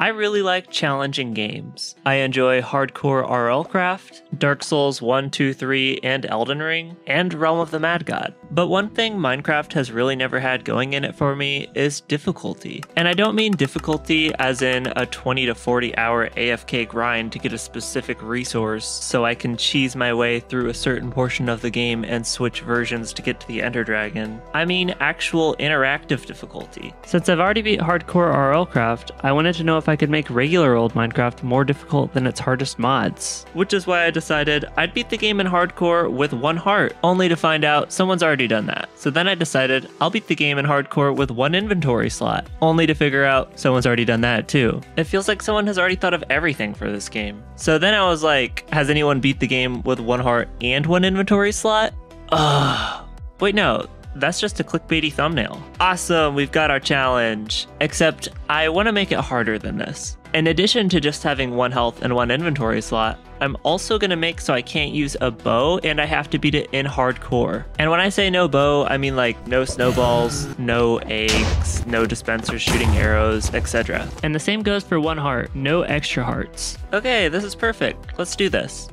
I really like challenging games. I enjoy hardcore RLcraft, Dark Souls 1, 2, 3, and Elden Ring, and Realm of the Mad God. But one thing Minecraft has really never had going in it for me is difficulty. And I don't mean difficulty as in a 20 to 40 hour AFK grind to get a specific resource so I can cheese my way through a certain portion of the game and switch versions to get to the Ender Dragon. I mean actual interactive difficulty. Since I've already beat hardcore RLcraft, I wanted to know if I could make regular old Minecraft more difficult than its hardest mods. Which is why I decided I'd beat the game in hardcore with one heart, only to find out someone's already done that. So then I decided I'll beat the game in hardcore with one inventory slot, only to figure out someone's already done that too. It feels like someone has already thought of everything for this game. So then I was like, has anyone beat the game with one heart and one inventory slot? Ugh. Wait, no, that's just a clickbaity thumbnail. Awesome, we've got our challenge. Except I want to make it harder than this. In addition to just having one health and one inventory slot, I'm also going to make so I can't use a bow and I have to beat it in hardcore. And when I say no bow, I mean like no snowballs, no eggs, no dispensers shooting arrows, etc. And the same goes for one heart, no extra hearts. Okay, this is perfect. Let's do this.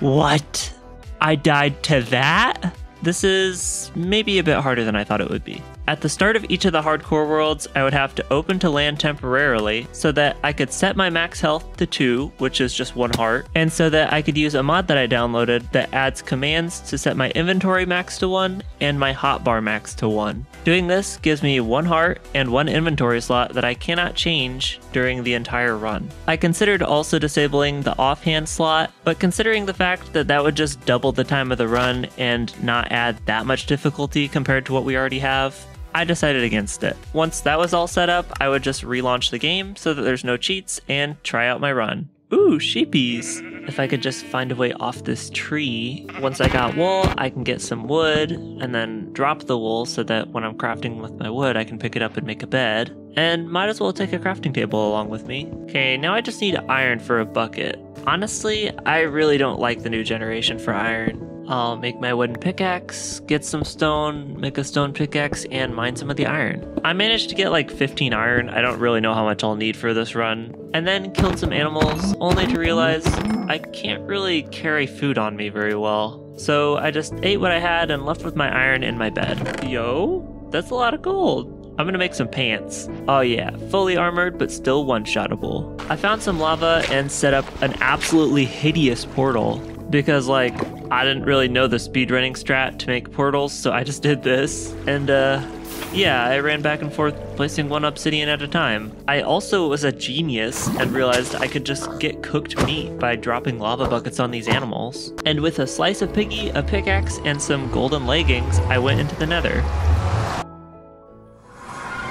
What? I died to that? This is maybe a bit harder than I thought it would be. At the start of each of the hardcore worlds, I would have to open to LAN temporarily so that I could set my max health to 2, which is just one heart, and so that I could use a mod that I downloaded that adds commands to set my inventory max to 1 and my hotbar max to 1. Doing this gives me one heart and one inventory slot that I cannot change during the entire run. I considered also disabling the offhand slot, but considering the fact that that would just double the time of the run and not add that much difficulty compared to what we already have, I decided against it. Once that was all set up, I would just relaunch the game so that there's no cheats and try out my run. Ooh, sheepies. If I could just find a way off this tree. Once I got wool, I can get some wood and then drop the wool so that when I'm crafting with my wood, I can pick it up and make a bed. And might as well take a crafting table along with me. Okay, now I just need iron for a bucket. Honestly, I really don't like the new generation for iron. I'll make my wooden pickaxe, get some stone, make a stone pickaxe, and mine some of the iron. I managed to get like 15 iron, I don't really know how much I'll need for this run, and then killed some animals, only to realize I can't really carry food on me very well. So I just ate what I had and left with my iron in my bed. Yo, that's a lot of gold. I'm gonna make some pants. Oh yeah, fully armored but still one-shottable. I found some lava and set up an absolutely hideous portal because like I didn't really know the speedrunning strat to make portals, so I just did this. And uh yeah, I ran back and forth placing one obsidian at a time. I also was a genius and realized I could just get cooked meat by dropping lava buckets on these animals. And with a slice of piggy, a pickaxe, and some golden leggings, I went into the nether.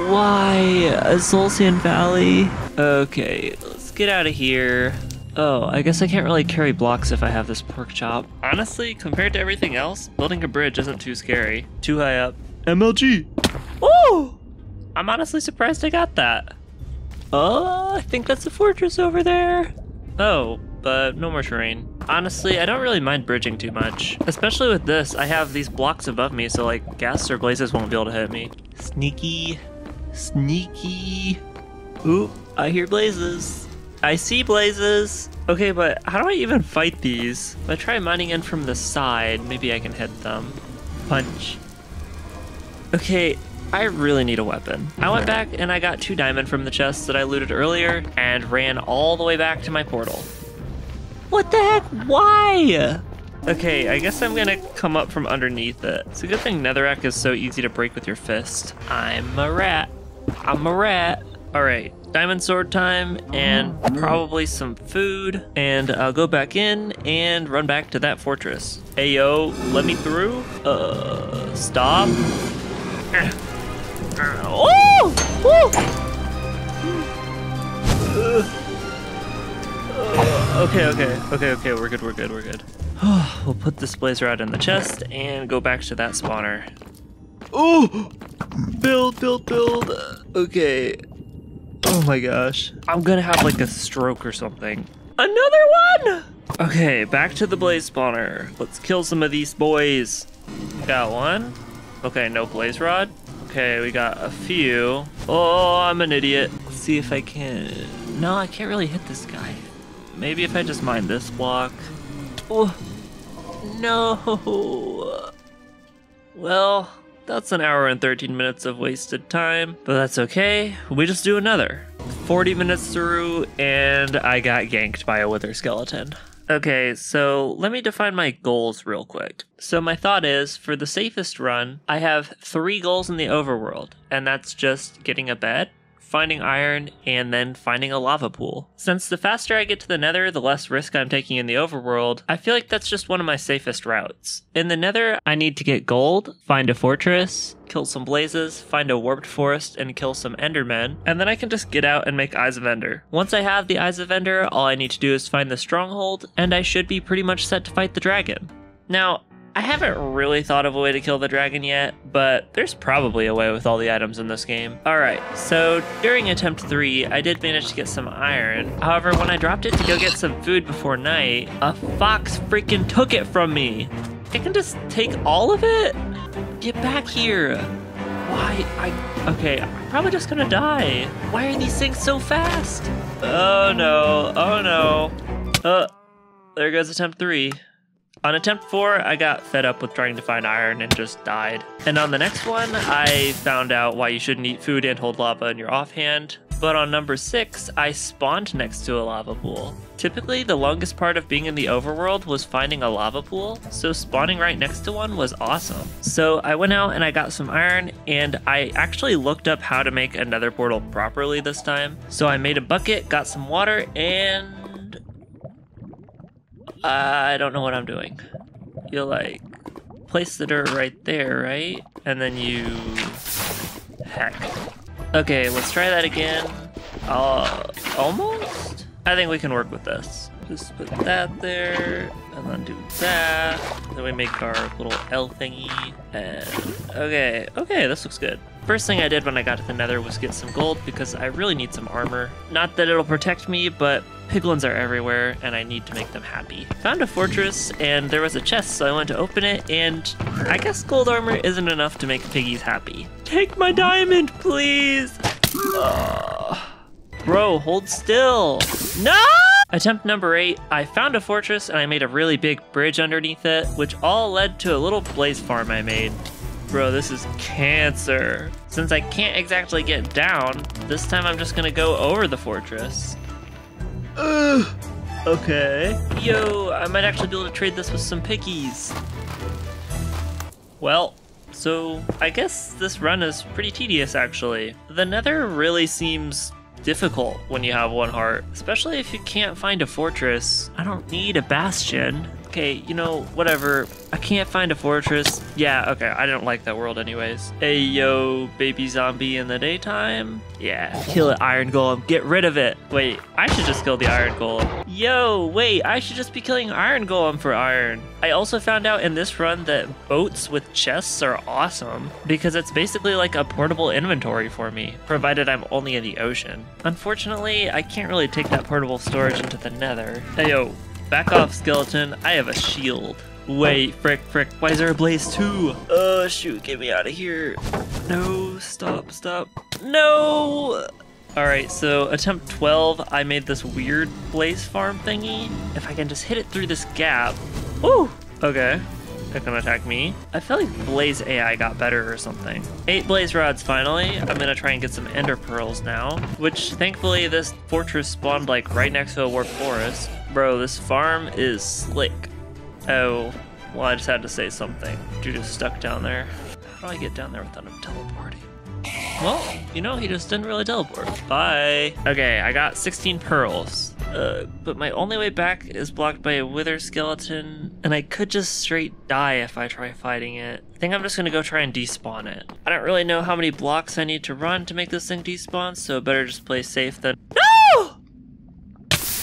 Why? A Soul Sand Valley? Okay, let's get out of here. Oh, I guess I can't really carry blocks if I have this pork chop. Honestly, compared to everything else, building a bridge isn't too scary. Too high up. MLG! Ooh! I'm honestly surprised I got that. Oh, I think that's a fortress over there. Oh, but no more terrain. Honestly, I don't really mind bridging too much. Especially with this, I have these blocks above me, so like ghasts or blazes won't be able to hit me. Sneaky. Sneaky. Ooh, I hear blazes. I see blazes. Okay, but how do I even fight these? If I try mining in from the side, maybe I can hit them. Punch. Okay, I really need a weapon. I went back and I got two diamond from the chests that I looted earlier and ran all the way back to my portal. What the heck? Why? Okay, I guess I'm gonna come up from underneath it. It's a good thing netherrack is so easy to break with your fist. I'm a rat. I'm a rat. All right, diamond sword time and mm-hmm. Mm-hmm. probably some food. And I'll go back in and run back to that fortress. Hey, yo, let me through? Uh, stop. Oh! Okay, okay, okay, okay, we're good, we're good, we're good. we'll put this blaze rod in the chest and go back to that spawner. Oh! Build, build, build. Okay. Oh my gosh. I'm gonna have like a stroke or something. Another one! Okay, back to the blaze spawner. Let's kill some of these boys. Got one. Okay, no blaze rod. Okay, we got a few. Oh, I'm an idiot. see if I can. No, I can't really hit this guy. Maybe if I just mine this block. Oh, no. Well, that's an hour and 13 minutes of wasted time, but that's okay. We just do another. 40 minutes through, and I got ganked by a wither skeleton. Okay, so let me define my goals real quick. So, my thought is for the safest run, I have three goals in the overworld, and that's just getting a bed, finding iron, and then finding a lava pool. Since the faster I get to the nether, the less risk I'm taking in the overworld, I feel like that's just one of my safest routes. In the nether, I need to get gold, find a fortress, kill some blazes, find a warped forest, and kill some endermen, and then I can just get out and make Eyes of Ender. Once I have the Eyes of Ender, all I need to do is find the stronghold, and I should be pretty much set to fight the dragon. Now, I haven't really thought of a way to kill the dragon yet, but there's probably a way with all the items in this game. Alright, so during attempt 3, I did manage to get some iron. However, when I dropped it to go get some food before night, a fox freaking took it from me. It can just take all of it? Get back here. Why? I. Okay, I'm probably just gonna die. Why are these things so fast? Oh no, oh no. Uh, there goes attempt 3. On attempt four, I got fed up with trying to find iron and just died. And on the next one, I found out why you shouldn't eat food and hold lava in your offhand. But on number six, I spawned next to a lava pool. Typically, the longest part of being in the overworld was finding a lava pool, so spawning right next to one was awesome. So I went out and I got some iron, and I actually looked up how to make another portal properly this time. So I made a bucket, got some water, and I don't know what I'm doing. You like place the dirt right there, right? And then you heck. Okay, let's try that again. Uh, almost? I think we can work with this. Just put that there, and then do that. Then we make our little L thingy. And okay, okay, this looks good. First thing I did when I got to the nether was get some gold because I really need some armor. Not that it'll protect me, but piglins are everywhere and I need to make them happy. Found a fortress and there was a chest, so I went to open it and I guess gold armor isn't enough to make piggies happy. Take my diamond, please! Bro, hold still. No! Attempt number eight, I found a fortress and I made a really big bridge underneath it, which all led to a little blaze farm I made. Bro, this is cancer. Since I can't exactly get down, this time I'm just gonna go over the fortress. Ugh. Okay. Yo, I might actually be able to trade this with some pickies. Well, so I guess this run is pretty tedious actually. The nether really seems difficult when you have one heart, especially if you can't find a fortress. I don't need a bastion okay, you know, whatever. I can't find a fortress. Yeah, okay, I don't like that world anyways. Hey, yo, baby zombie in the daytime. Yeah, kill it, Iron Golem. Get rid of it. Wait, I should just kill the Iron Golem. Yo, wait, I should just be killing Iron Golem for iron. I also found out in this run that boats with chests are awesome because it's basically like a portable inventory for me, provided I'm only in the ocean. Unfortunately, I can't really take that portable storage into the nether. Hey, yo, Back off, skeleton. I have a shield. Wait, frick, frick. Why is there a blaze too? Oh, shoot. Get me out of here. No, stop, stop. No! Alright, so attempt 12, I made this weird blaze farm thingy. If I can just hit it through this gap. Ooh! Okay. They're gonna attack me. I feel like Blaze AI got better or something. Eight Blaze Rods finally. I'm gonna try and get some Ender Pearls now. Which, thankfully, this fortress spawned like right next to a Warp forest. Bro, this farm is slick. Oh, well, I just had to say something. You're just stuck down there. How do I get down there without him teleporting? Well, you know, he just didn't really teleport. Bye. Okay, I got 16 pearls. Uh, but my only way back is blocked by a wither skeleton, and I could just straight die if I try fighting it. I think I'm just gonna go try and despawn it. I don't really know how many blocks I need to run to make this thing despawn, so better just play safe than- No!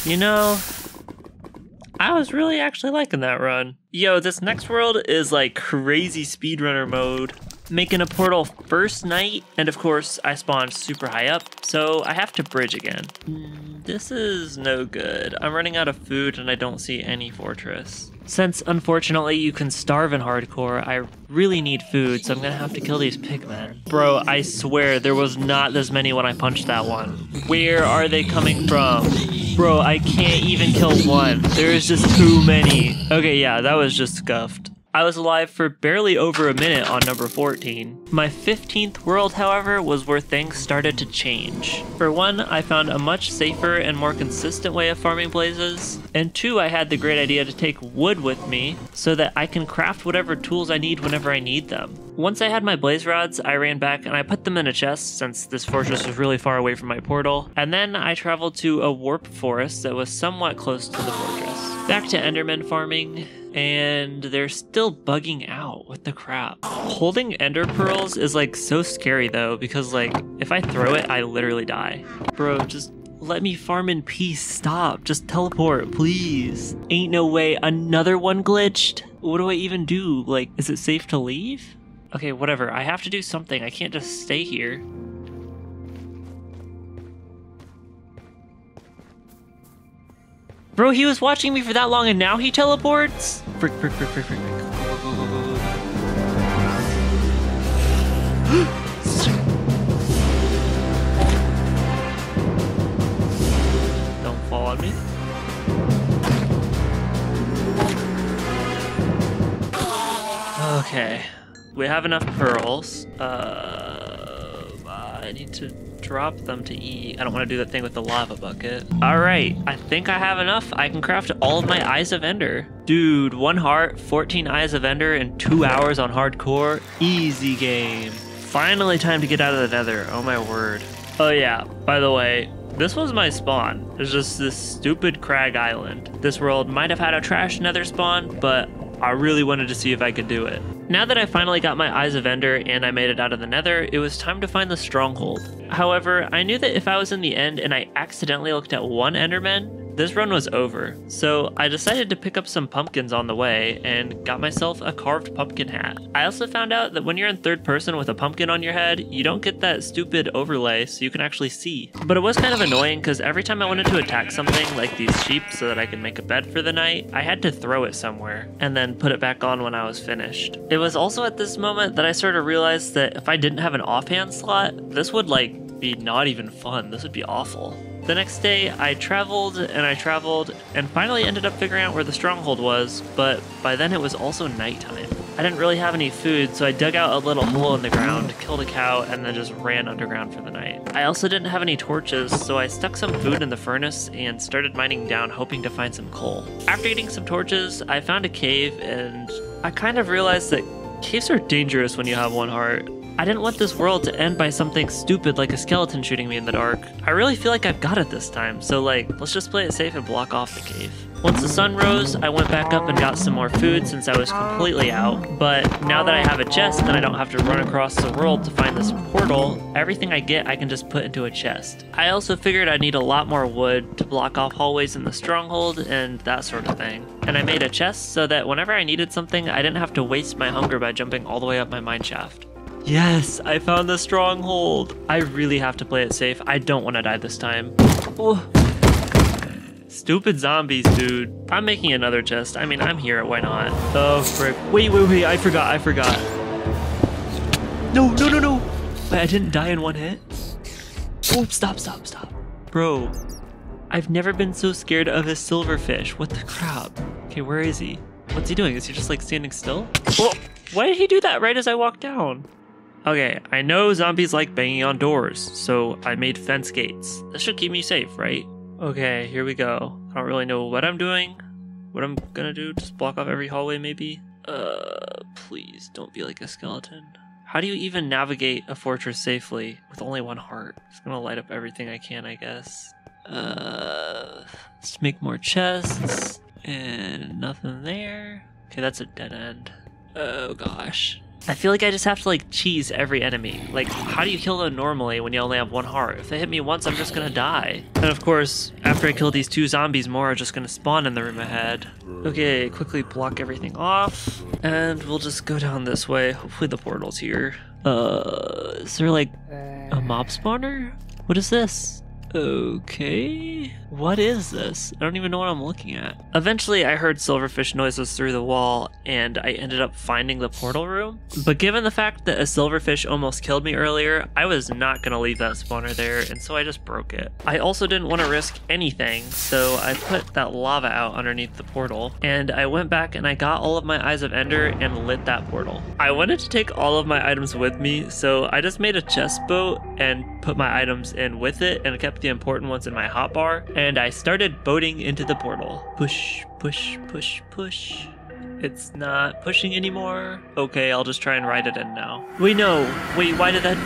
You know, I was really actually liking that run. Yo, this next world is like crazy speedrunner mode. making a portal first night, and of course, I spawned super high up, so I have to bridge again. Mm, this is no good. I'm running out of food and I don't see any fortress. Since unfortunately you can starve in hardcore, I really need food, so I'm gonna have to kill these pigmen. Bro, I swear there was not this many when I punched that one. Where are they coming from? Bro, I can't even kill one. There's just too many. Okay, yeah, that was just scuffed. I was alive for barely over a minute on number 14. My 15th world, however, was where things started to change. For one, I found a much safer and more consistent way of farming blazes, and two, I had the great idea to take wood with me so that I can craft whatever tools I need whenever I need them. Once I had my blaze rods, I ran back and I put them in a chest since this fortress was really far away from my portal, and then I traveled to a warp forest that was somewhat close to the fortress. Back to Enderman farming, and they're still bugging out. What the crap? Holding ender pearls is like so scary though, because like if I throw it, I literally die. Bro, just let me farm in peace. Stop. Just teleport, please. Ain't no way another one glitched. What do I even do? Like, is it safe to leave? Okay, whatever. I have to do something. I can't just stay here. Bro, he was watching me for that long and now he teleports? Frick, frick, frick, frick, frick, frick. Don't fall on me. Okay. We have enough pearls. Uh, I need to drop them to eat. I don't want to do that thing with the lava bucket. All right, I think I have enough. I can craft all of my Eyes of Ender. Dude, one heart, 14 Eyes of Ender in two hours on hardcore. Easy game. Finally time to get out of the nether. Oh my word. Oh yeah, by the way, this was my spawn. It's just this stupid crag island. This world might have had a trash nether spawn, but I really wanted to see if I could do it. Now that I finally got my Eyes of Ender and I made it out of the nether, it was time to find the stronghold. However, I knew that if I was in the end and I accidentally looked at one enderman, this run was over, so I decided to pick up some pumpkins on the way and got myself a carved pumpkin hat. I also found out that when you're in third person with a pumpkin on your head, you don't get that stupid overlay so you can actually see. But it was kind of annoying because every time I wanted to attack something like these sheep so that I could make a bed for the night, I had to throw it somewhere and then put it back on when I was finished. It was also at this moment that I sort of realized that if I didn't have an offhand slot, this would like be not even fun. This would be awful. The next day, I traveled and I traveled and finally ended up figuring out where the stronghold was, but by then it was also nighttime. I didn't really have any food, so I dug out a little hole in the ground, killed a cow, and then just ran underground for the night. I also didn't have any torches, so I stuck some food in the furnace and started mining down, hoping to find some coal. After eating some torches, I found a cave, and I kind of realized that caves are dangerous when you have one heart. I didn't want this world to end by something stupid like a skeleton shooting me in the dark. I really feel like I've got it this time, so like, let's just play it safe and block off the cave. Once the sun rose, I went back up and got some more food since I was completely out, but now that I have a chest and I don't have to run across the world to find this portal, everything I get I can just put into a chest. I also figured I'd need a lot more wood to block off hallways in the stronghold and that sort of thing. And I made a chest so that whenever I needed something, I didn't have to waste my hunger by jumping all the way up my mine shaft. Yes, I found the stronghold. I really have to play it safe. I don't want to die this time. Oh. Stupid zombies, dude. I'm making another chest. I mean, I'm here. Why not? Oh, frick. Wait, wait, wait. I forgot. I forgot. No, no, no, no. Wait, I didn't die in one hit? Oh, stop, stop, stop. Bro, I've never been so scared of a silverfish. What the crap? Okay, where is he? What's he doing? Is he just like standing still? Oh, why did he do that right as I walked down? Okay, I know zombies like banging on doors, so I made fence gates. This should keep me safe, right? Okay, here we go. I don't really know what I'm doing. What I'm gonna do, just block off every hallway maybe? Uh, please don't be like a skeleton. How do you even navigate a fortress safely with only one heart? Just gonna light up everything I can, I guess. Uh, let's make more chests. And nothing there. Okay, that's a dead end. Oh gosh. I feel like I just have to like cheese every enemy. Like, how do you kill them normally when you only have one heart? If they hit me once, I'm just gonna die. And of course, after I kill these two zombies, more are just gonna spawn in the room ahead. Okay, quickly block everything off. And we'll just go down this way. Hopefully the portal's here. Uh, is there like a mob spawner? What is this? Okay. What is this? I don't even know what I'm looking at. Eventually, I heard silverfish noises through the wall, and I ended up finding the portal room. But given the fact that a silverfish almost killed me earlier, I was not going to leave that spawner there, and so I just broke it. I also didn't want to risk anything, so I put that lava out underneath the portal, and I went back and I got all of my Eyes of Ender and lit that portal. I wanted to take all of my items with me, so I just made a chest boat and put my items in with it and kept the important ones in my hotbar, and I started boating into the portal. Push, push, push, push. It's not pushing anymore. Okay, I'll just try and ride it in now. Wait, no. Wait, why did that...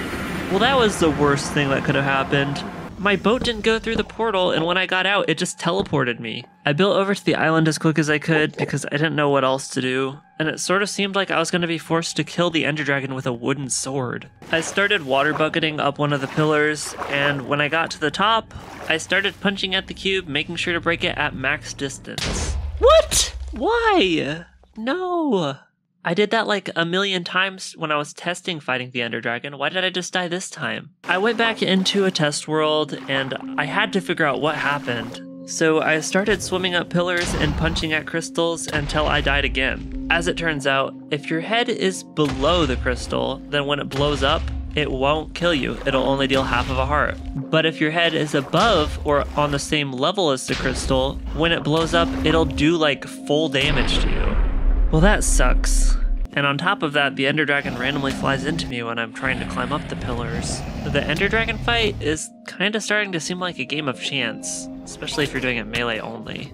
Well, that was the worst thing that could have happened. My boat didn't go through the portal, and when I got out, it just teleported me. I built over to the island as quick as I could because I didn't know what else to do, and it sort of seemed like I was going to be forced to kill the Ender Dragon with a wooden sword. I started water bucketing up one of the pillars, and when I got to the top, I started punching at the cube, making sure to break it at max distance. What? Why? No. I did that like a million times when I was testing fighting the Ender Dragon. Why did I just die this time? I went back into a test world and I had to figure out what happened. So I started swimming up pillars and punching at crystals until I died again. As it turns out, if your head is below the crystal, then when it blows up, it won't kill you. It'll only deal half of a heart. But if your head is above or on the same level as the crystal, when it blows up, it'll do like full damage to you. Well, that sucks. And on top of that, the Ender Dragon randomly flies into me when I'm trying to climb up the pillars. The Ender Dragon fight is kinda starting to seem like a game of chance, especially if you're doing it melee only.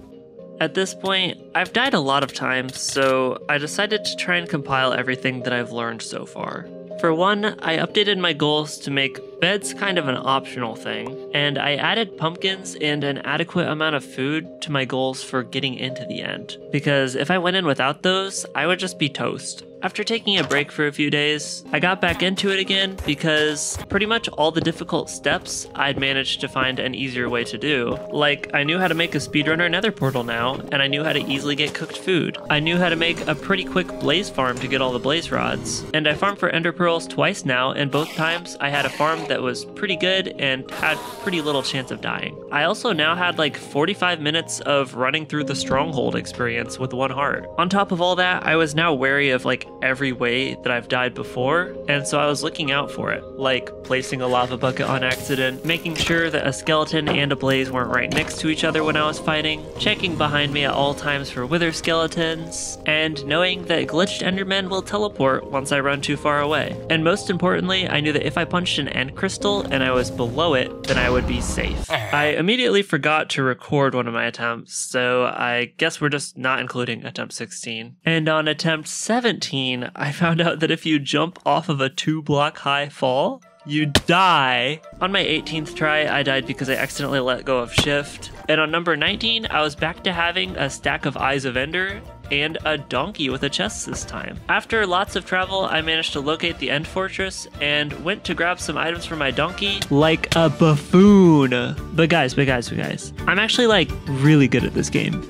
At this point, I've died a lot of times, so I decided to try and compile everything that I've learned so far. For one, I updated my goals to make beds kind of an optional thing, and I added pumpkins and an adequate amount of food to my goals for getting into the end. Because if I went in without those, I would just be toast. After taking a break for a few days, I got back into it again because pretty much all the difficult steps I'd managed to find an easier way to do. Like, I knew how to make a speedrunner nether portal now, and I knew how to easily get cooked food. I knew how to make a pretty quick blaze farm to get all the blaze rods. And I farmed for ender pearls twice now, and both times I had a farm that was pretty good and had pretty little chance of dying. I also now had like 45 minutes of running through the stronghold experience with one heart. On top of all that, I was now wary of like every way that I've died before, and so I was looking out for it, like placing a lava bucket on accident, making sure that a skeleton and a blaze weren't right next to each other when I was fighting, checking behind me at all times for wither skeletons, and knowing that glitched endermen will teleport once I run too far away. And most importantly, I knew that if I punched an end crystal and I was below it, then I would be safe. I immediately forgot to record one of my attempts, so I guess we're just not including attempt 16. And on attempt 17, I found out that if you jump off of a two block high fall, you die. On my 18th try, I died because I accidentally let go of shift. And on number 19, I was back to having a stack of Eyes of Ender and a donkey with a chest this time. After lots of travel, I managed to locate the End Fortress and went to grab some items for my donkey like a buffoon. But guys, but guys, but guys, I'm actually like really good at this game.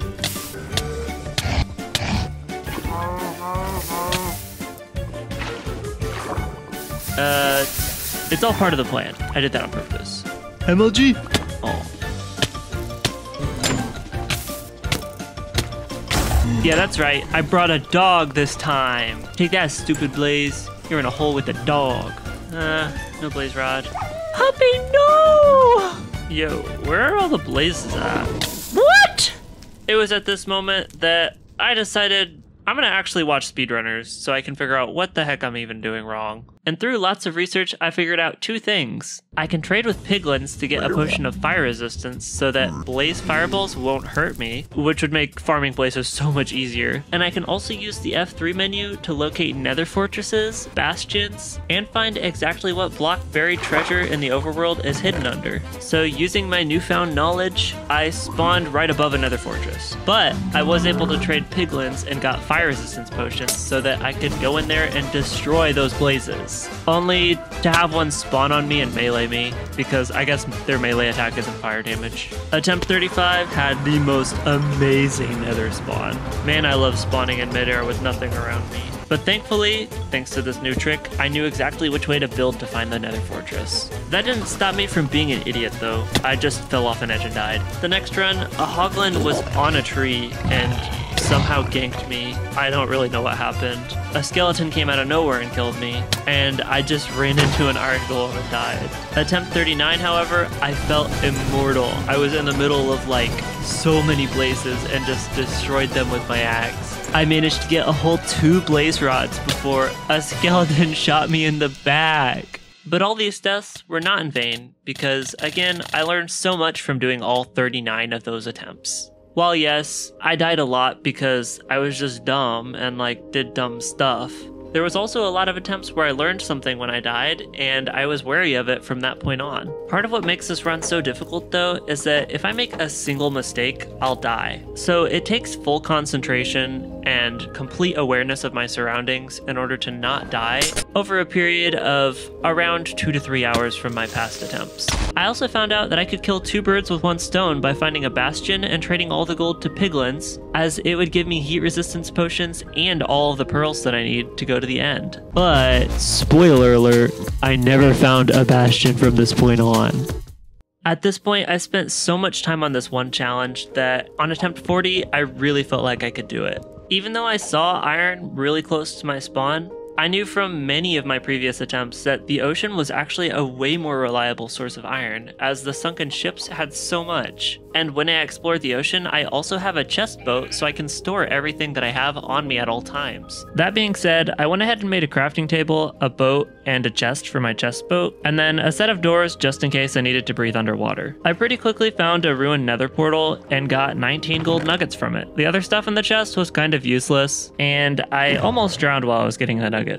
Uh, it's all part of the plan. I did that on purpose. MLG. Oh. Yeah, that's right. I brought a dog this time. Take that, stupid Blaze. You're in a hole with a dog. Uh, no Blaze Rod. Huppy, no! Yo, where are all the blazes at? What? It was at this moment that I decided I'm gonna actually watch speedrunners so I can figure out what the heck I'm even doing wrong. And through lots of research, I figured out two things. I can trade with piglins to get a potion of fire resistance so that blaze fireballs won't hurt me, which would make farming blazes so much easier. And I can also use the F3 menu to locate nether fortresses, bastions, and find exactly what block buried treasure in the overworld is hidden under. So using my newfound knowledge, I spawned right above a nether fortress. But I was able to trade piglins and got fire resistance potions so that I could go in there and destroy those blazes. Only to have one spawn on me and melee me, because I guess their melee attack isn't fire damage. Attempt 35 had the most amazing nether spawn. Man, I love spawning in midair with nothing around me. But thankfully, thanks to this new trick, I knew exactly which way to build to find the nether fortress. That didn't stop me from being an idiot though, I just fell off an edge and died. The next run, a hoglin was on a tree and somehow ganked me. I don't really know what happened. A skeleton came out of nowhere and killed me, and I just ran into an iron golem and died. Attempt 39, however, I felt immortal. I was in the middle of like so many blazes and just destroyed them with my axe. I managed to get a whole two blaze rods before a skeleton shot me in the back. But all these deaths were not in vain, because again, I learned so much from doing all 39 of those attempts. While yes, I died a lot because I was just dumb and like did dumb stuff, there was also a lot of attempts where I learned something when I died, and I was wary of it from that point on. Part of what makes this run so difficult, though, is that if I make a single mistake, I'll die. So it takes full concentration and complete awareness of my surroundings in order to not die over a period of around two to three hours from my past attempts. I also found out that I could kill two birds with one stone by finding a bastion and trading all the gold to piglins, as it would give me heat resistance potions and all the pearls that I need to go to the end. But, spoiler alert, I never found a bastion from this point on. At this point, I spent so much time on this one challenge that on attempt 40, I really felt like I could do it. Even though I saw iron really close to my spawn, I knew from many of my previous attempts that the ocean was actually a way more reliable source of iron, as the sunken ships had so much. And when I explored the ocean, I also have a chest boat so I can store everything that I have on me at all times. That being said, I went ahead and made a crafting table, a boat, and a chest for my chest boat, and then a set of doors just in case I needed to breathe underwater. I pretty quickly found a ruined nether portal and got 19 gold nuggets from it. The other stuff in the chest was kind of useless, and I almost drowned while I was getting the nuggets.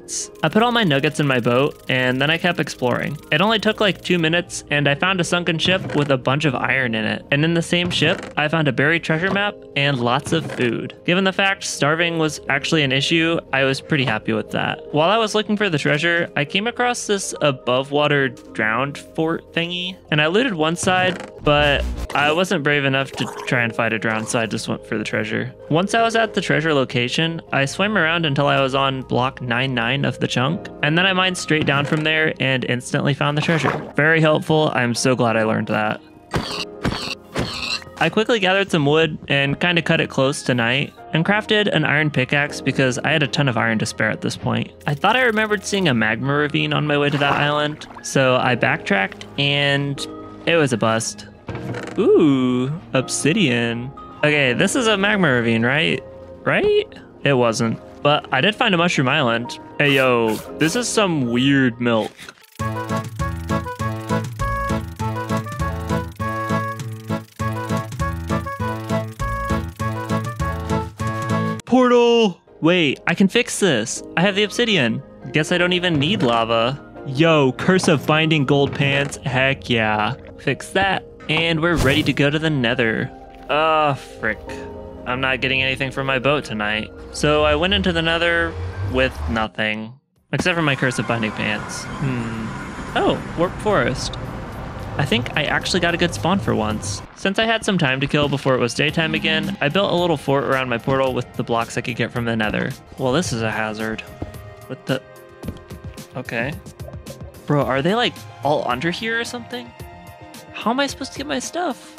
I put all my nuggets in my boat, and then I kept exploring. It only took like two minutes, and I found a sunken ship with a bunch of iron in it. And in the same ship, I found a buried treasure map and lots of food. Given the fact starving was actually an issue, I was pretty happy with that. While I was looking for the treasure, I came across this above water drowned fort thingy, and I looted one side, but I wasn't brave enough to try and fight a drowned, so I just went for the treasure. Once I was at the treasure location, I swam around until I was on block 99 of the chunk, and then I mined straight down from there and instantly found the treasure. Very helpful, I'm so glad I learned that. I quickly gathered some wood and kind of cut it close to night and crafted an iron pickaxe because I had a ton of iron to spare at this point. I thought I remembered seeing a magma ravine on my way to that island, so I backtracked and it was a bust. Ooh, obsidian. Okay, this is a magma ravine, right? Right? It wasn't. But I did find a mushroom island. Hey yo, this is some weird milk. Portal! Wait, I can fix this. I have the obsidian. Guess I don't even need lava. Yo, Curse of Binding Gold Pants. Heck yeah. Fix that. And we're ready to go to the nether. Ah, oh, frick. I'm not getting anything from my boat tonight. So I went into the nether with nothing. Except for my Curse of Binding Pants. Hmm. Oh, Warp Forest. I think I actually got a good spawn for once. Since I had some time to kill before it was daytime again, I built a little fort around my portal with the blocks I could get from the nether. Well, this is a hazard. What the... Okay. Bro, are they like all under here or something? How am I supposed to get my stuff?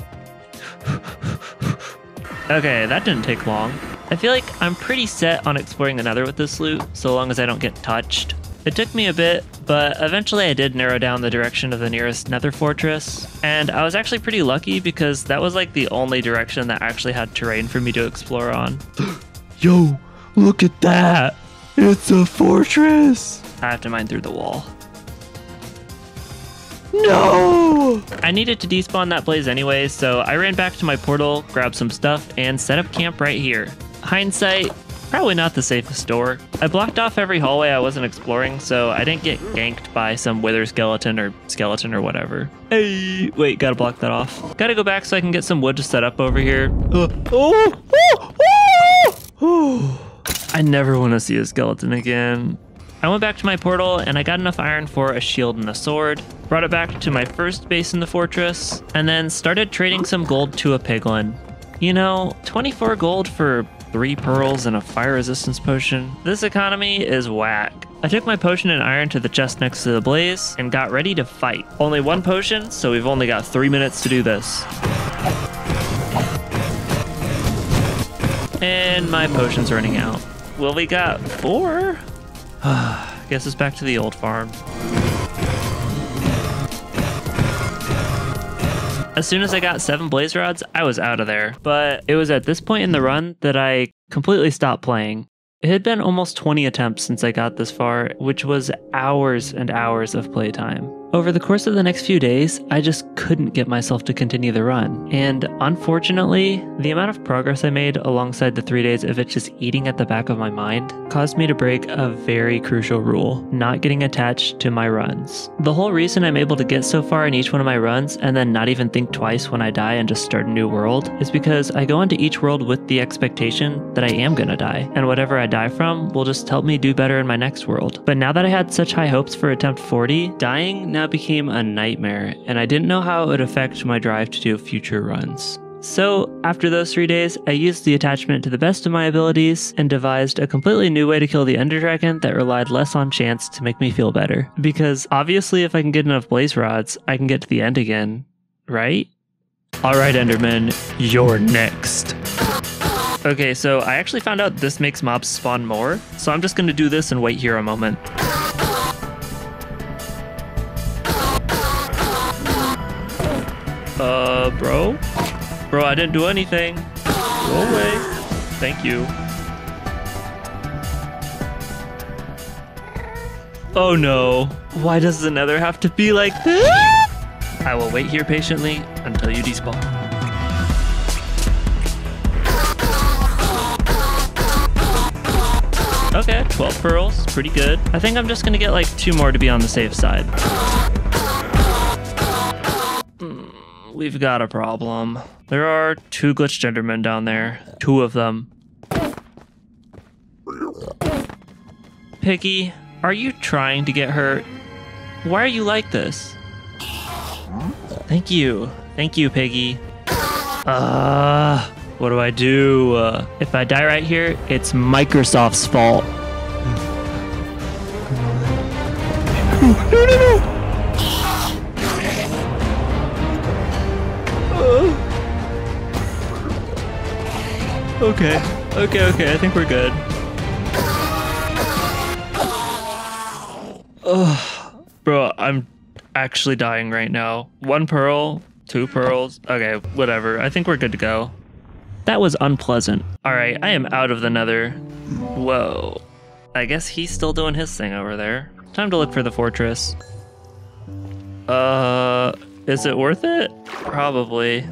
okay, that didn't take long. I feel like I'm pretty set on exploring the nether with this loot, so long as I don't get touched. It took me a bit, but eventually I did narrow down the direction of the nearest nether fortress, and I was actually pretty lucky because that was like the only direction that actually had terrain for me to explore on. Yo, look at that! It's a fortress! I have to mine through the wall. No! I needed to despawn that blaze anyway, so I ran back to my portal, grabbed some stuff, and set up camp right here. Hindsight, probably not the safest door. I blocked off every hallway I wasn't exploring, so I didn't get ganked by some wither skeleton or skeleton or whatever. Hey, wait, gotta block that off. Gotta go back so I can get some wood to set up over here. Uh, oh, oh, oh, oh. I never want to see a skeleton again. I went back to my portal and I got enough iron for a shield and a sword, brought it back to my first base in the fortress, and then started trading some gold to a piglin. You know, 24 gold for 3 pearls and a fire resistance potion. This economy is whack. I took my potion and iron to the chest next to the blaze and got ready to fight. Only one potion, so we've only got 3 minutes to do this. And my potion's running out. Well, we got 4? Guess it's back to the old farm. As soon as I got seven blaze rods, I was out of there. But it was at this point in the run that I completely stopped playing. It had been almost 20 attempts since I got this far, which was hours and hours of playtime. Over the course of the next few days, I just couldn't get myself to continue the run. And unfortunately, the amount of progress I made alongside the three days of it just eating at the back of my mind caused me to break a very crucial rule not getting attached to my runs. The whole reason I'm able to get so far in each one of my runs and then not even think twice when I die and just start a new world is because I go into each world with the expectation that I am gonna die, and whatever I die from will just help me do better in my next world. But now that I had such high hopes for attempt 40, dying now became a nightmare, and I didn't know how it would affect my drive to do future runs. So, after those three days, I used the attachment to the best of my abilities and devised a completely new way to kill the Ender Dragon that relied less on chance to make me feel better. Because obviously, if I can get enough blaze rods, I can get to the end again, right? Alright, Enderman, you're next. Okay, so I actually found out this makes mobs spawn more, so I'm just gonna do this and wait here a moment. Uh, bro? Bro, I didn't do anything. Go away. Thank you. Oh no. Why does the nether have to be like this? I will wait here patiently until you despawn. Okay, 12 pearls, pretty good. I think I'm just gonna get like two more to be on the safe side. We've got a problem. There are two glitched endermen down there. Two of them. Piggy, are you trying to get hurt? Why are you like this? Thank you. Thank you, Piggy. Ah, uh, what do I do? Uh, if I die right here, it's Microsoft's fault. no, no, no! Okay. Okay, okay, I think we're good. Ugh. Bro, I'm actually dying right now. One pearl, two pearls. Okay, whatever. I think we're good to go. That was unpleasant. Alright, I am out of the nether. Whoa. I guess he's still doing his thing over there. Time to look for the fortress. Uh, is it worth it? Probably.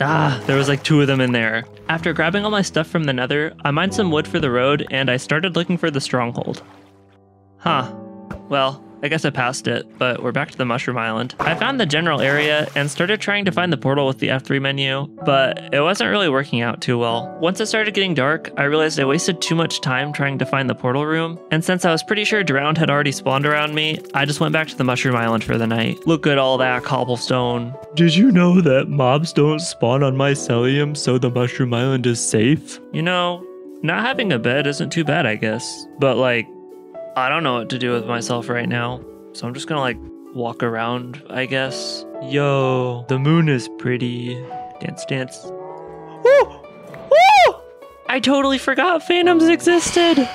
Ah, there was like two of them in there. After grabbing all my stuff from the nether, I mined some wood for the road and I started looking for the stronghold. Huh. Well, I guess I passed it, but we're back to the Mushroom Island. I found the general area and started trying to find the portal with the F3 menu, but it wasn't really working out too well. Once it started getting dark, I realized I wasted too much time trying to find the portal room, and since I was pretty sure Drowned had already spawned around me, I just went back to the Mushroom Island for the night. Look at all that cobblestone. Did you know that mobs don't spawn on mycelium so the Mushroom Island is safe? You know, not having a bed isn't too bad, I guess. But like, I don't know what to do with myself right now. So I'm just gonna like walk around, I guess. Yo, the moon is pretty. Dance, dance. Woo! Woo! I totally forgot phantoms existed!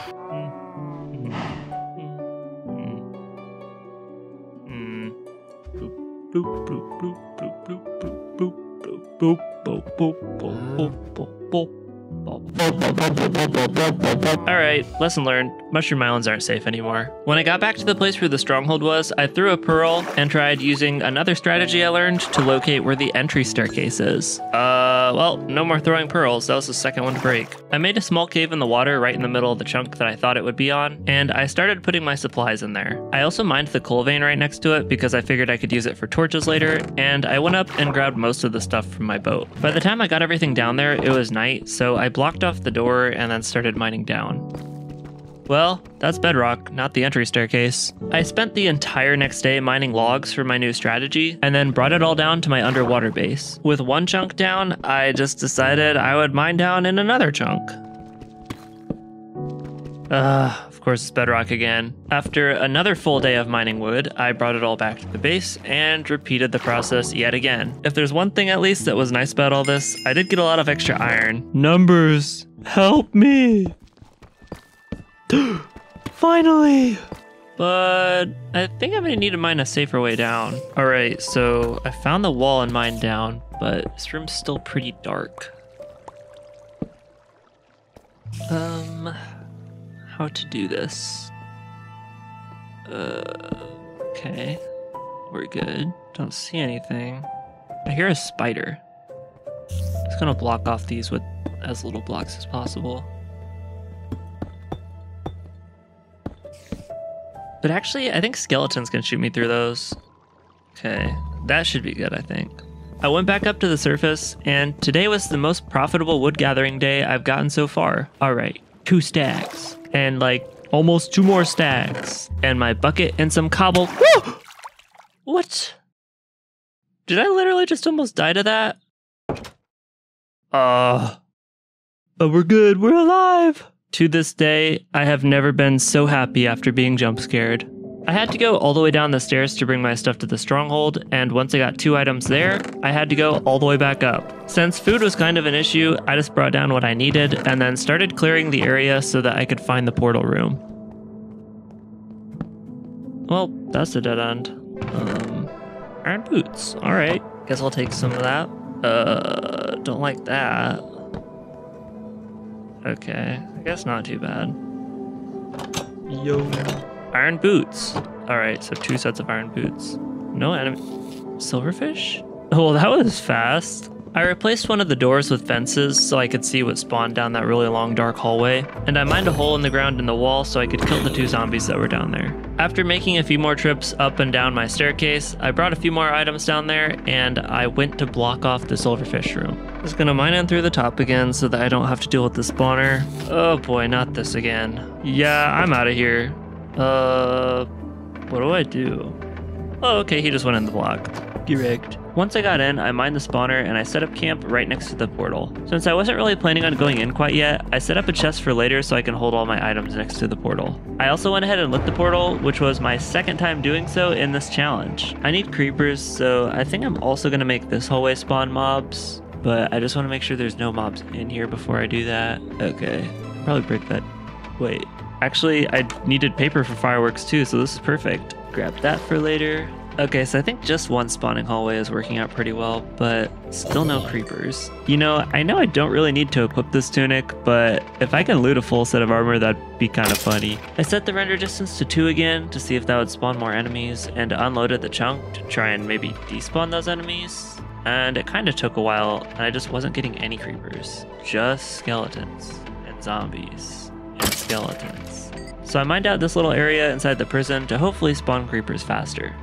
Alright, lesson learned. Mushroom Islands aren't safe anymore. When I got back to the place where the stronghold was, I threw a pearl and tried using another strategy I learned to locate where the entry staircase is. Uh, well, no more throwing pearls. That was the second one to break. I made a small cave in the water right in the middle of the chunk that I thought it would be on, and I started putting my supplies in there. I also mined the coal vein right next to it because I figured I could use it for torches later, and I went up and grabbed most of the stuff from my boat. By the time I got everything down there, it was night, so I blocked off the door and then started mining down. Well, that's bedrock, not the entry staircase. I spent the entire next day mining logs for my new strategy, and then brought it all down to my underwater base. With one chunk down, I just decided I would mine down in another chunk. Ugh, of course it's bedrock again. After another full day of mining wood, I brought it all back to the base and repeated the process yet again. If there's one thing at least that was nice about all this, I did get a lot of extra iron. Numbers, help me! Finally! But I think I'm gonna need to mine a safer way down. Alright, so I found the wall and mined down, but this room's still pretty dark. Um, how to do this? Uh, okay. We're good. Don't see anything. I hear a spider. Just gonna block off these with as little blocks as possible. But actually, I think skeletons can shoot me through those. Okay, that should be good, I think. I went back up to the surface, and today was the most profitable wood gathering day I've gotten so far. Alright, two stacks. And like, almost two more stacks. And my bucket and some cobble. Woo! What? Did I literally just almost die to that? Uh. But we're good, we're alive! To this day, I have never been so happy after being jump scared. I had to go all the way down the stairs to bring my stuff to the stronghold, and once I got two items there, I had to go all the way back up. Since food was kind of an issue, I just brought down what I needed and then started clearing the area so that I could find the portal room. Well, that's a dead end. Um, iron boots. Alright, guess I'll take some of that. Uh, don't like that. Okay, I guess not too bad. Yo. Iron boots. Alright, so two sets of iron boots. No enemy. Silverfish? Oh, well, that was fast. I replaced one of the doors with fences so I could see what spawned down that really long dark hallway, and I mined a hole in the ground in the wall so I could kill the two zombies that were down there. After making a few more trips up and down my staircase, I brought a few more items down there and I went to block off the silverfish room. Just gonna mine in through the top again so that I don't have to deal with the spawner. Oh boy, not this again. Yeah, I'm out of here. Uh, what do I do? Oh, okay, he just went in the block. Direct. Once I got in, I mined the spawner and I set up camp right next to the portal. Since I wasn't really planning on going in quite yet, I set up a chest for later so I can hold all my items next to the portal. I also went ahead and lit the portal, which was my second time doing so in this challenge. I need creepers, so I think I'm also going to make this hallway spawn mobs, but I just want to make sure there's no mobs in here before I do that. Okay, probably break that. Wait, actually I needed paper for fireworks too, so this is perfect. Grab that for later. Okay, so I think just one spawning hallway is working out pretty well, but still no creepers. You know, I know I don't really need to equip this tunic, but if I can loot a full set of armor, that'd be kind of funny. I set the render distance to 2 again to see if that would spawn more enemies, and unloaded the chunk to try and maybe despawn those enemies. And it kind of took a while, and I just wasn't getting any creepers. Just skeletons, and zombies, and skeletons. So I mined out this little area inside the prison to hopefully spawn creepers faster.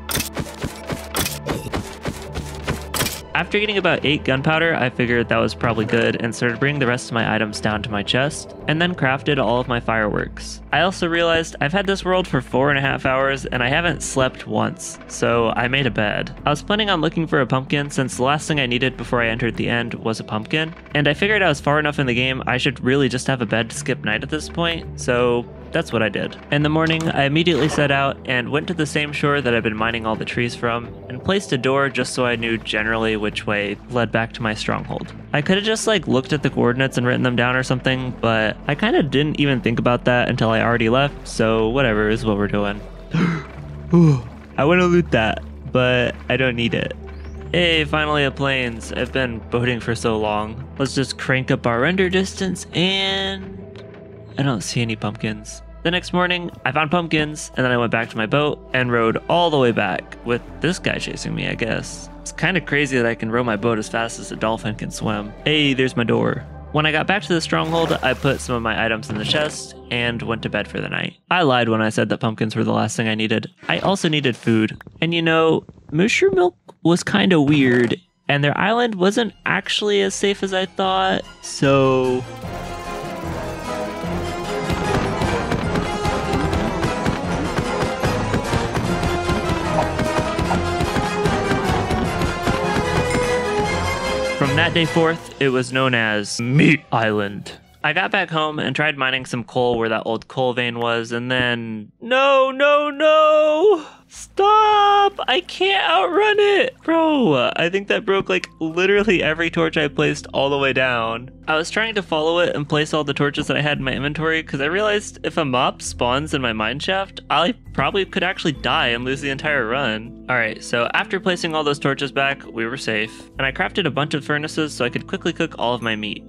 After getting about 8 gunpowder, I figured that was probably good and started bringing the rest of my items down to my chest, and then crafted all of my fireworks. I also realized I've had this world for 4.5 hours and I haven't slept once, so I made a bed. I was planning on looking for a pumpkin since the last thing I needed before I entered the end was a pumpkin, and I figured I was far enough in the game I should really just have a bed to skip night at this point, so that's what I did. In the morning, I immediately set out and went to the same shore that I've been mining all the trees from, and placed a door just so I knew generally which way led back to my stronghold. I could have just like looked at the coordinates and written them down or something, but I kind of didn't even think about that until I already left, so whatever is what we're doing. I want to loot that, but I don't need it. Hey, finally a plains. I've been boating for so long. Let's just crank up our render distance and I don't see any pumpkins. The next morning, I found pumpkins, and then I went back to my boat and rowed all the way back with this guy chasing me, I guess. It's kind of crazy that I can row my boat as fast as a dolphin can swim. Hey, there's my door. When I got back to the stronghold, I put some of my items in the chest and went to bed for the night. I lied when I said that pumpkins were the last thing I needed. I also needed food. And you know, Mushroom Milk was kind of weird, and their island wasn't actually as safe as I thought, so. That day forth, it was known as Meat Island. I got back home and tried mining some coal where that old coal vein was, and then. No, no, no! Stop! I can't outrun it! Bro, I think that broke like literally every torch I placed all the way down. I was trying to follow it and place all the torches that I had in my inventory because I realized if a mob spawns in my mine shaft, I probably could actually die and lose the entire run. Alright, so after placing all those torches back, we were safe, and I crafted a bunch of furnaces so I could quickly cook all of my meat.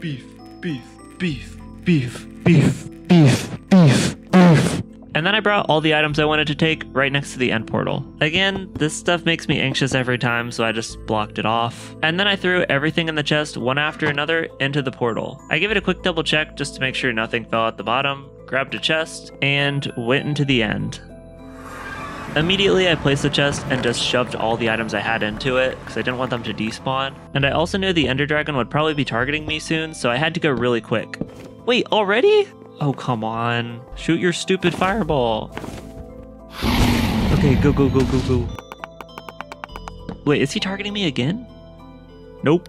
Beef, beef, beef, beef, beef, beef, beef, beef. And then I brought all the items I wanted to take right next to the end portal. Again, this stuff makes me anxious every time, so I just blocked it off. And then I threw everything in the chest one after another into the portal. I gave it a quick double check just to make sure nothing fell at the bottom, grabbed a chest, and went into the end. Immediately, I placed the chest and just shoved all the items I had into it because I didn't want them to despawn. And I also knew the Ender Dragon would probably be targeting me soon, so I had to go really quick. Wait, already? Oh, come on. Shoot your stupid fireball. Okay, go, go, go, go, go. Wait, is he targeting me again? Nope.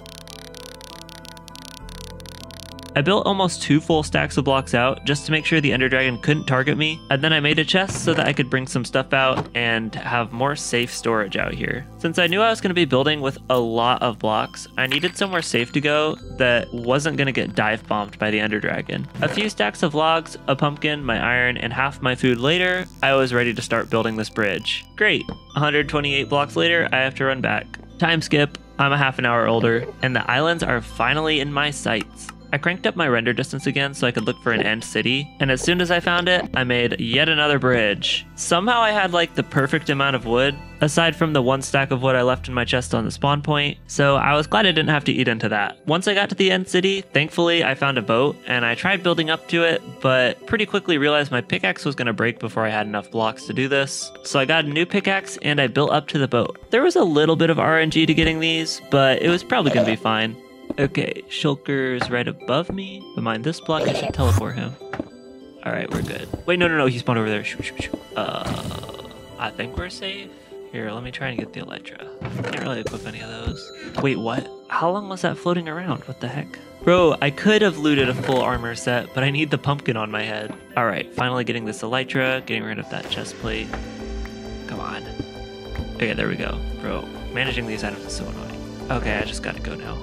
I built almost two full stacks of blocks out just to make sure the Ender Dragon couldn't target me, and then I made a chest so that I could bring some stuff out and have more safe storage out here. Since I knew I was going to be building with a lot of blocks, I needed somewhere safe to go that wasn't going to get dive bombed by the Ender Dragon. A few stacks of logs, a pumpkin, my iron, and half my food later, I was ready to start building this bridge. Great, 128 blocks later, I have to run back. Time skip, I'm a half an hour older, and the islands are finally in my sights. I cranked up my render distance again so I could look for an end city, and as soon as I found it, I made yet another bridge. Somehow I had like the perfect amount of wood, aside from the one stack of wood I left in my chest on the spawn point, so I was glad I didn't have to eat into that. Once I got to the end city, thankfully I found a boat, and I tried building up to it, but pretty quickly realized my pickaxe was going to break before I had enough blocks to do this. So I got a new pickaxe and I built up to the boat. There was a little bit of RNG to getting these, but it was probably going to be fine. Okay, Shulker's right above me. Behind this block, I should teleport him. Alright, we're good. Wait, no, no, no, he spawned over there. Uh, I think we're safe. Here, let me try and get the Elytra. Can't really equip any of those. Wait, what? How long was that floating around? What the heck? Bro, I could have looted a full armor set, but I need the pumpkin on my head. Alright, finally getting this Elytra, getting rid of that chest plate. Come on. Okay, there we go. Bro, managing these items is so annoying. Okay, I just gotta go now.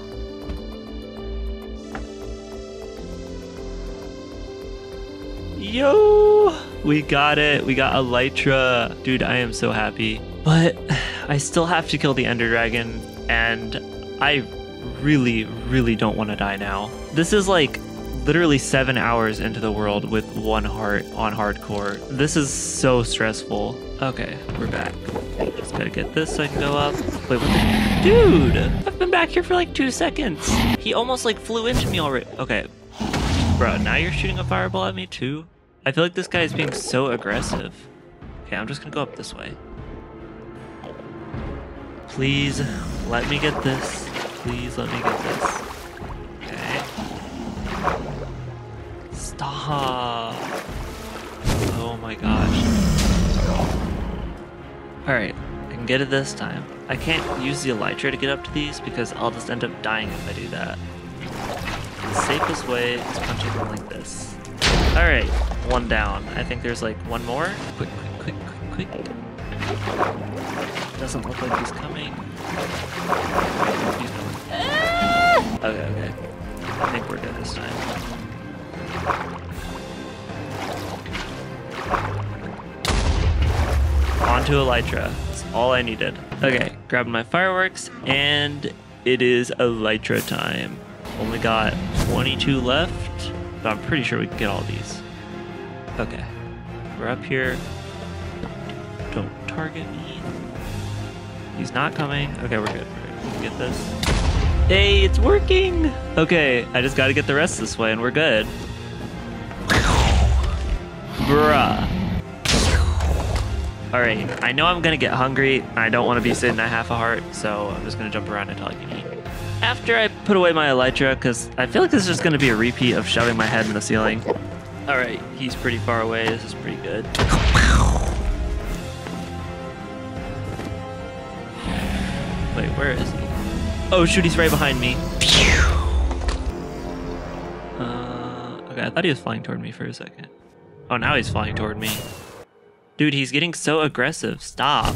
Yo! We got it. We got Elytra. Dude, I am so happy. But I still have to kill the Ender Dragon, and I really, really don't want to die now. This is like literally seven hours into the world with one heart on hardcore. This is so stressful. Okay, we're back. Just gotta get this so I can go up. Wait? Dude! I've been back here for like two seconds. He almost like flew into me already. Okay. Bro, now you're shooting a fireball at me too? I feel like this guy is being so aggressive. Okay, I'm just gonna go up this way. Please, let me get this. Please let me get this. Okay. Stop. Oh my gosh. Alright, I can get it this time. I can't use the Elytra to get up to these because I'll just end up dying if I do that. The safest way is punching them like this. Alright, one down. I think there's like one more. Quick, quick, quick, quick, quick. Doesn't look like he's coming. He's coming. Okay, okay. I think we're good this time. Onto Elytra. That's all I needed. Okay, grabbing my fireworks, and it is Elytra time. Only got 22 left, but I'm pretty sure we can get all these. Okay. We're up here. Don't target me. He's not coming. Okay, we're good. We're good. Get this. Hey, it's working! Okay, I just gotta get the rest this way and we're good. Bruh. Alright, I know I'm gonna get hungry. I don't want to be sitting at half a heart, so I'm just gonna jump around until I can eat. After I put away my elytra, because I feel like this is just gonna be a repeat of shoving my head in the ceiling. Alright, he's pretty far away. This is pretty good. Wait, where is he? Oh shoot, he's right behind me. Uh, okay, I thought he was flying toward me for a second. Oh, now he's flying toward me. Dude, he's getting so aggressive. Stop.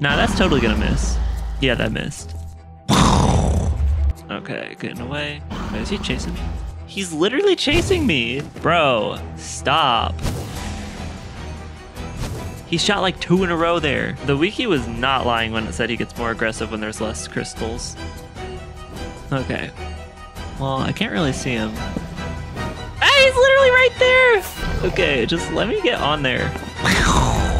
Nah, that's totally gonna miss. Yeah, that missed. Okay, getting away. Wait, is he chasing me? He's literally chasing me. Bro, stop. He shot like two in a row there. The wiki was not lying when it said he gets more aggressive when there's less crystals. Okay. Well, I can't really see him. Ah, he's literally right there! Okay, just let me get on there.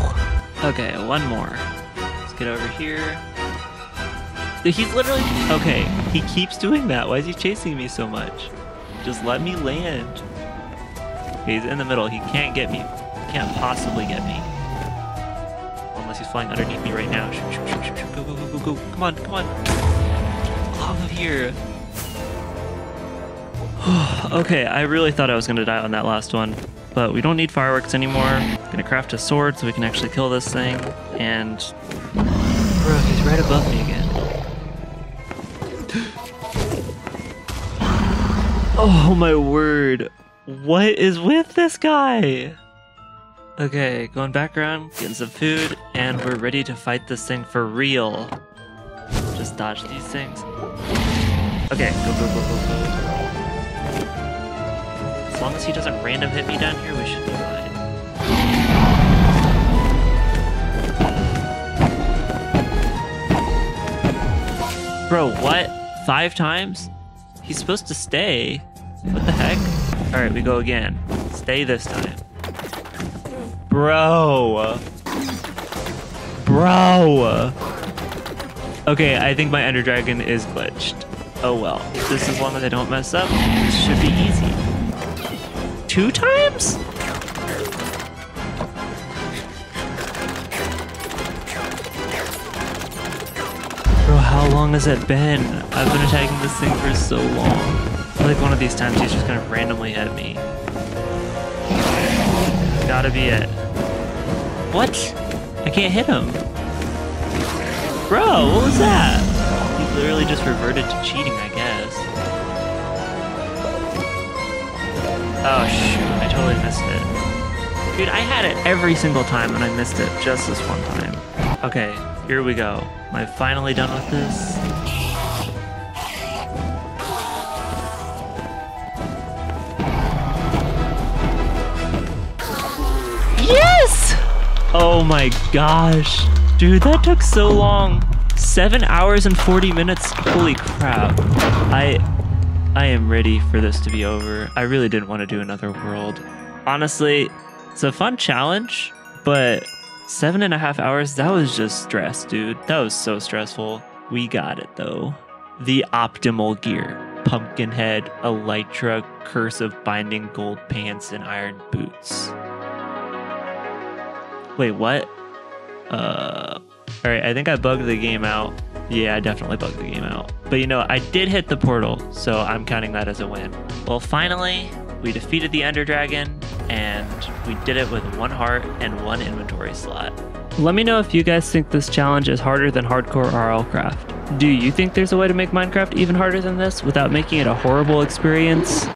Okay, one more. Let's get over here. He's literally... Okay, he keeps doing that. Why is he chasing me so much? Just let me land. He's in the middle. He can't get me. He can't possibly get me. Unless he's flying underneath me right now. Shoot, shoot, shoot, shoot. Go, go, go, go, go. Come on, come on. Of here. okay, I really thought I was going to die on that last one. But we don't need fireworks anymore. gonna craft a sword so we can actually kill this thing. And... Bro, he's right above me again. Oh my word. What is with this guy? Okay, going back around, getting some food, and we're ready to fight this thing for real. Just dodge these things. Okay, go, go, go, go, go. As long as he doesn't random hit me down here, we should be fine. Bro, what? Five times? He's supposed to stay. What the heck? Alright, we go again. Stay this time. Bro. Bro. Okay, I think my Ender Dragon is glitched. Oh well. This is one that I don't mess up, this should be easy. Two times? Bro, how long has it been? I've been attacking this thing for so long. Like one of these times he's just gonna randomly hit me. Gotta be it. What? I can't hit him. Bro, what was that? He literally just reverted to cheating, I guess. Oh shoot, I totally missed it. Dude, I had it every single time and I missed it just this one time. Okay, here we go. Am I finally done with this? Oh my gosh. Dude, that took so long. Seven hours and 40 minutes. Holy crap. I I am ready for this to be over. I really didn't want to do another world. Honestly, it's a fun challenge, but seven and a half hours, that was just stress, dude. That was so stressful. We got it though. The optimal gear. Pumpkinhead, Elytra, Curse of Binding Gold Pants, and Iron Boots. Wait, what? Uh, alright, I think I bugged the game out. Yeah, I definitely bugged the game out. But you know, I did hit the portal, so I'm counting that as a win. Well, finally, we defeated the Ender Dragon, and we did it with one heart and one inventory slot. Let me know if you guys think this challenge is harder than hardcore RLcraft. Do you think there's a way to make Minecraft even harder than this without making it a horrible experience?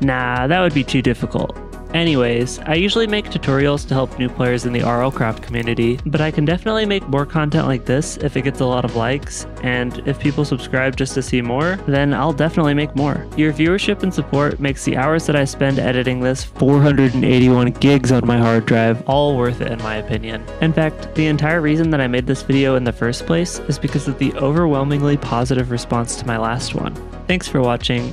Nah, that would be too difficult. Anyways, I usually make tutorials to help new players in the RLCraft community, but I can definitely make more content like this if it gets a lot of likes, and if people subscribe just to see more, then I'll definitely make more. Your viewership and support makes the hours that I spend editing this 481 gigs on my hard drive all worth it in my opinion. In fact, the entire reason that I made this video in the first place is because of the overwhelmingly positive response to my last one. Thanks for watching.